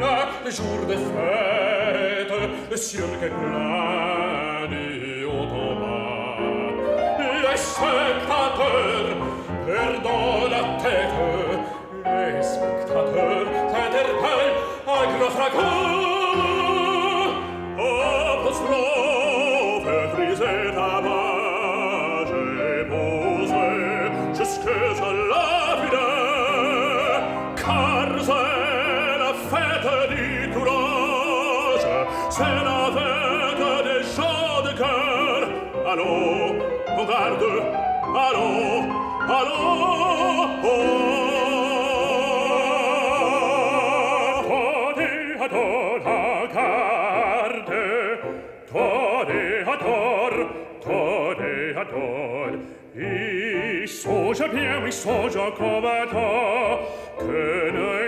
là les jours de fête le sur que plane automates. Les spectateurs perdant la tête, les spectateurs s'interpellent à gros fracas c'est la fête des gens de cœur. Allons, on garde, allons, allons. Oh. Il songe bien, oui, songe comme toi, que ne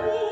free.